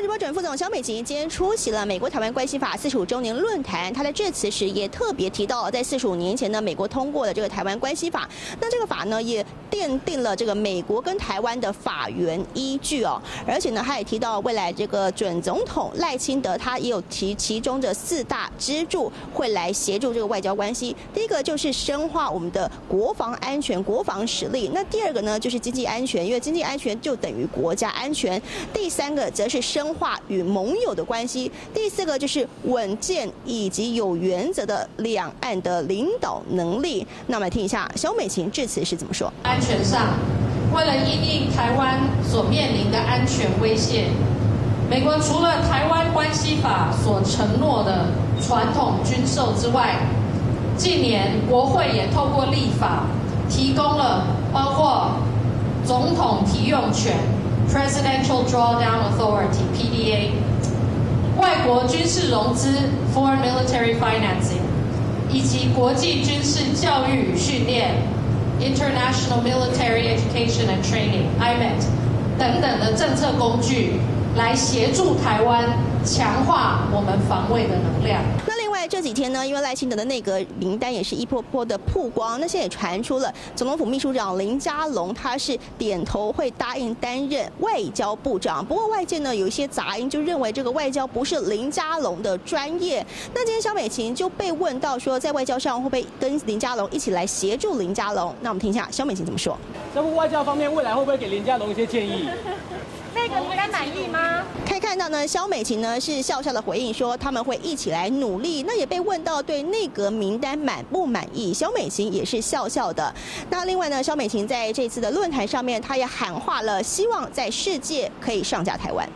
直播准副总肖美琴今天出席了美国台湾关系法四十五周年论坛，他在致辞时也特别提到，在四十五年前呢，美国通过了这个台湾关系法，那这个法呢也奠定了这个美国跟台湾的法源依据哦，而且呢，他也提到未来这个准总统赖清德他也有提其中的四大支柱会来协助这个外交关系，第一个就是深化我们的国防安全、国防实力，那第二个呢就是经济安全，因为经济安全就等于国家安全，第三个则是深化与盟友的关系，第四个就是稳健以及有原则的两岸的领导能力。那我们听一下肖美琴致辞是怎么说。安全上，为了应应台湾所面临的安全威胁，美国除了台湾关系法所承诺的传统军售之外，近年国会也透过立法提供了包括总统提用权 （Presidential Drawdown Authority, PDA）、外国军事融资 （Foreign Military Financing） 以及国际军事教育与训练。International Military Education and Training (IMET) 等等的政策工具，来协助台湾强化我们防卫的能量。在这几天呢，因为赖清德的内阁名单也是一波波的曝光，那现在也传出了总统府秘书长林佳龙，他是点头会答应担任外交部长。不过外界呢有一些杂音，就认为这个外交不是林佳龙的专业。那今天萧美琴就被问到说，在外交上会不会跟林佳龙一起来协助林佳龙？那我们听一下萧美琴怎么说。在外交方面，未来会不会给林佳龙一些建议？那个应该满意吗？可以看到呢，萧美琴呢是笑笑的回应说他们会一起来努力。那也被问到对内阁名单满不满意，肖美琴也是笑笑的。那另外呢，肖美琴在这次的论坛上面，她也喊话了，希望在世界可以上架台湾。